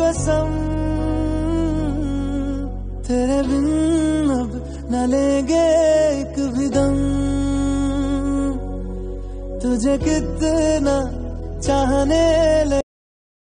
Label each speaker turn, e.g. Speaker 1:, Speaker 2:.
Speaker 1: कसम तेरे बिन अब न लेंगे एक भी दम। तुझे कितना चाहने